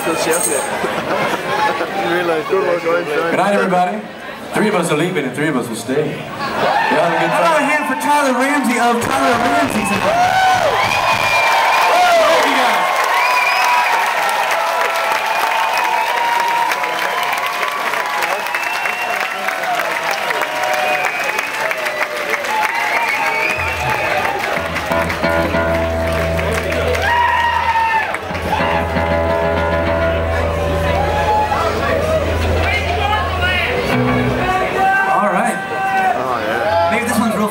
still shouting it. Good night, everybody. Three of us are leaving and three of us will stay. Y'all have a good How about a hand for Tyler Ramsey of Tyler Ramsey